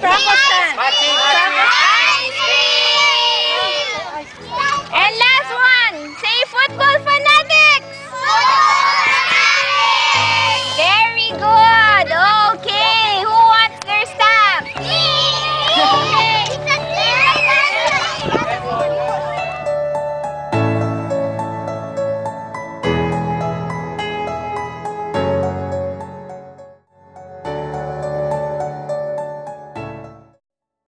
Grandpa